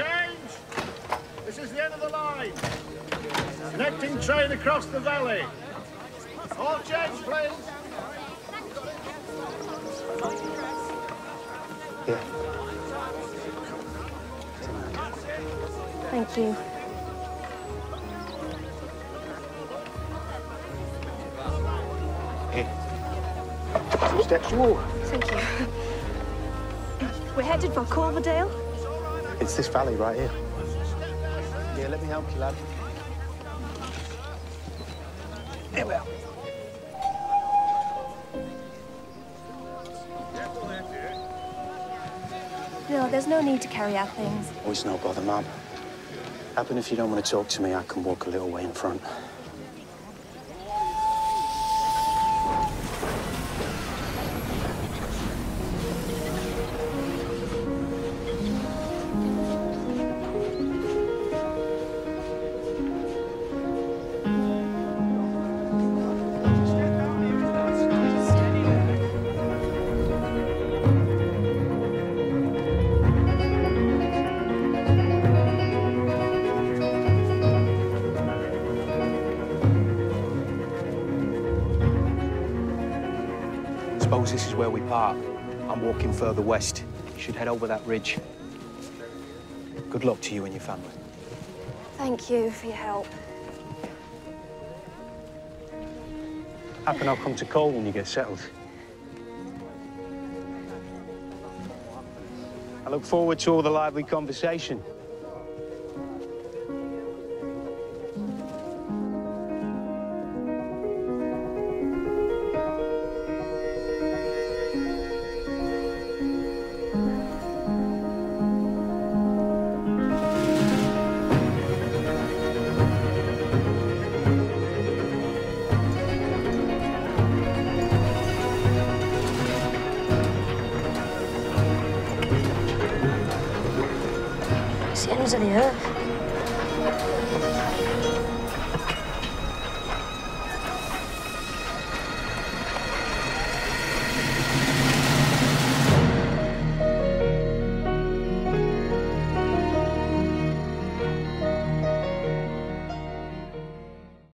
change. This is the end of the line. Connecting train across the valley. All change, please. Yeah. Thank you. Here. Two steps forward. Thank you. We're headed for Culverdale. It's this valley right here. Yeah, let me help you, lad. Here we are. No, there's no need to carry our things. Oh, it's no bother, Mum. Happen if you don't want to talk to me, I can walk a little way in front. Suppose this is where we part. I'm walking further west. You should head over that ridge. Good luck to you and your family. Thank you for your help. Happen I'll come to call when you get settled. I look forward to all the lively conversation. The ends of the earth.